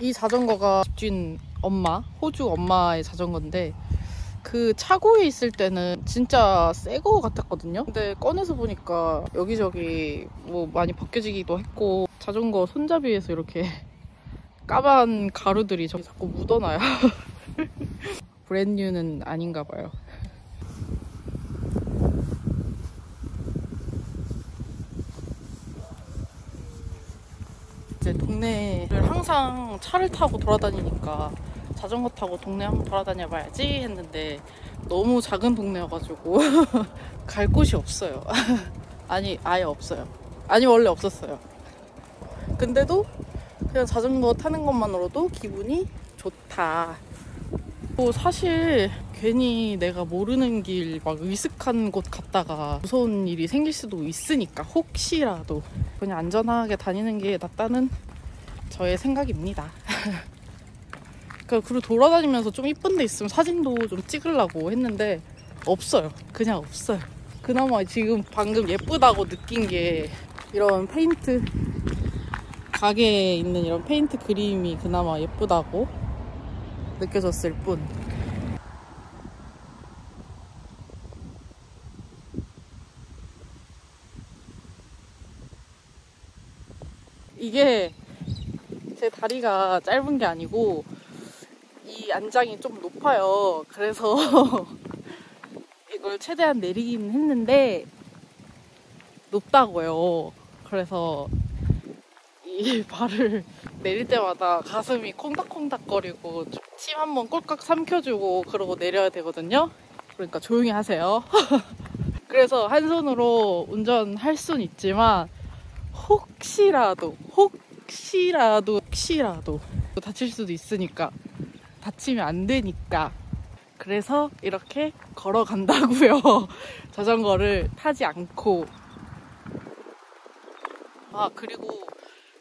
이 자전거가 집주인 엄마, 호주 엄마의 자전거인데 그 차고에 있을 때는 진짜 새 거 같았거든요. 근데 꺼내서 보니까 여기저기 뭐 많이 벗겨지기도 했고 자전거 손잡이에서 이렇게 까만 가루들이 저기 자꾸 묻어나요. 브랜뉴는 아닌가 봐요. 이제 동네를 항상 차를 타고 돌아다니니까 자전거 타고 동네 한번 돌아다녀 봐야지 했는데 너무 작은 동네여가지고 갈 곳이 없어요. 아니 아예 없어요. 아니 원래 없었어요. 근데도 그냥 자전거 타는 것만으로도 기분이 좋다. 뭐 사실 괜히 내가 모르는 길막 으슥한 곳 갔다가 무서운 일이 생길 수도 있으니까 혹시라도 그냥 안전하게 다니는 게 낫다는 저의 생각입니다. 그 그리고 돌아다니면서 좀 이쁜 데 있으면 사진도 좀 찍으려고 했는데 없어요. 그냥 없어요. 그나마 지금 방금 예쁘다고 느낀 게 이런 페인트 가게에 있는 이런 페인트 그림이 그나마 예쁘다고 느껴졌을 뿐. 이게 제 다리가 짧은 게 아니고 이 안장이 좀 높아요. 그래서 이걸 최대한 내리긴 했는데 높다고요. 그래서 이 발을 내릴 때마다 가슴이 콩닥콩닥거리고 침 한 번 꼴깍 삼켜주고 그러고 내려야 되거든요. 그러니까 조용히 하세요. 그래서 한 손으로 운전할 순 있지만 혹시라도 혹 시라도 혹시라도 다칠 수도 있으니까 다치면 안 되니까 그래서 이렇게 걸어간다고요. 자전거를 타지 않고 아 그리고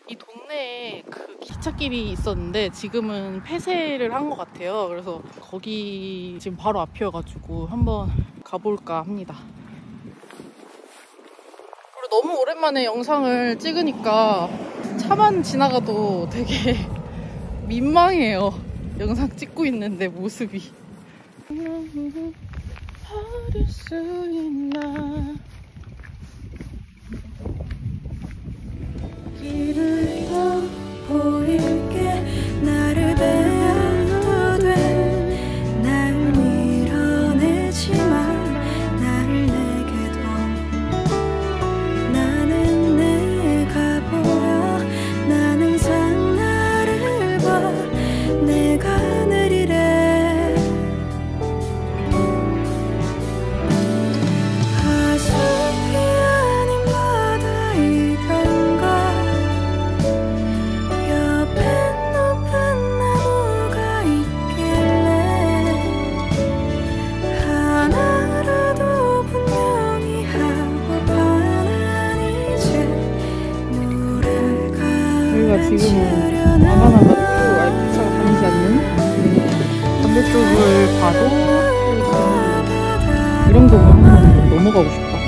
이 동네에 그 기찻길이 있었는데 지금은 폐쇄를 한 것 같아요. 그래서 거기 지금 바로 앞이어가지고 한번 가볼까 합니다. 그리고 너무 오랜만에 영상을 찍으니까 차만 지나가도 되게 민망해요. 영상 찍고 있는데 모습이. 어릴 수 있나 길을 저희가 지금은 가르치려나 바나나가 알프차가 다니지 않는 반대쪽을 봐도 이런 거 보면 넘어가고 싶다.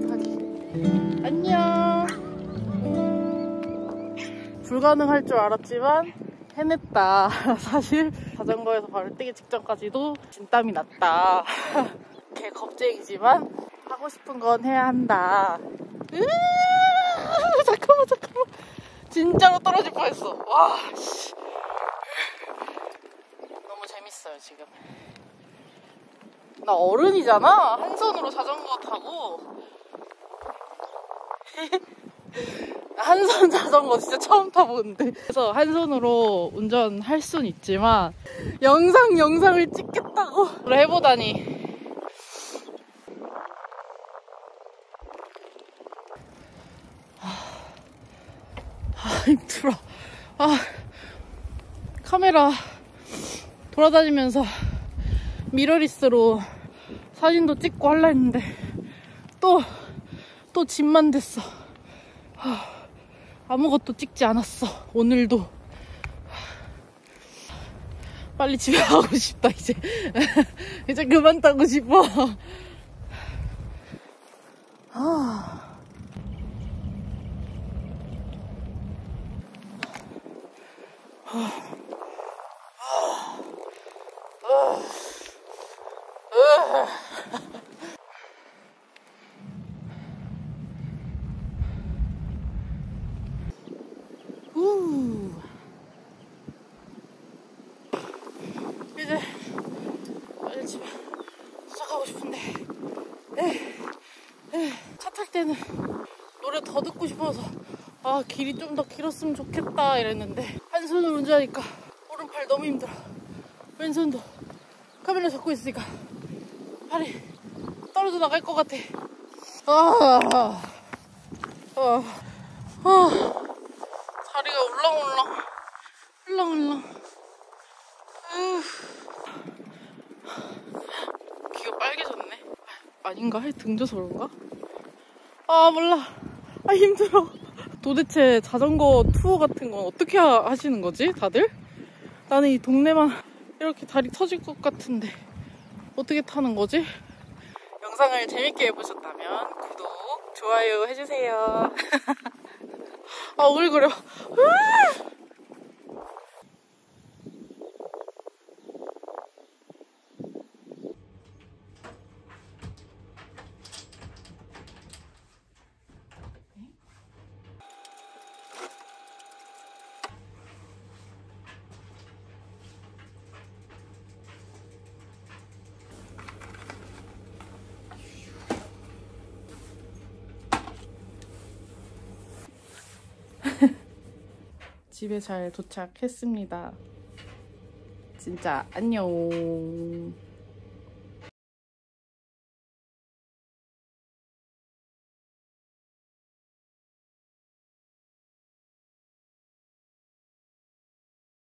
타기. 안녕. 불가능할 줄 알았지만 해냈다. 사실 자전거에서 발을 떼기 직전까지도 진땀이 났다. 개 겁쟁이지만 하고 싶은 건 해야 한다. 으아! 잠깐만 잠깐만. 진짜로 떨어질 뻔했어. 와 씨. 너무 재밌어요 지금. 나 어른이잖아. 한 손으로 자전거 타고. 한손 자전거 진짜 처음 타보는데. 그래서 한 손으로 운전할 순 있지만, 영상, 영상을 찍겠다고 해보다니. 하, 하, 힘들어. 아, 카메라 돌아다니면서 미러리스로 사진도 찍고 할라 했는데 또, 또 짐만 됐어. 하, 아무것도 찍지 않았어. 오늘도. 빨리 집에 가고 싶다, 이제. 이제 그만 타고 싶어. 아. 우. 이제 빨리 집에 도착 하고 싶은데. 차탈 때는 노래 더 듣고 싶어서 아 길이 좀 더 길었으면 좋겠다 이랬는데 한 손으로 운전하니까 오른팔 너무 힘들어. 왼손도 카메라 잡고 있으니까 팔이 떨어져 나갈 것 같아. 아, 아, 아. 다리가 울렁울렁 울렁울렁 으. 귀가 빨개졌네 아닌가? 등 져서 그런가? 아 몰라 아 힘들어 도대체 자전거 투어 같은 건 어떻게 하- 하시는 거지 다들? 나는 이 동네만 이렇게 다리 터질 것 같은데 어떻게 타는 거지? 영상을 재밌게 보셨다면 구독, 좋아요 해주세요 아 오글거려 집에 잘 도착했습니다. 진짜 안녕.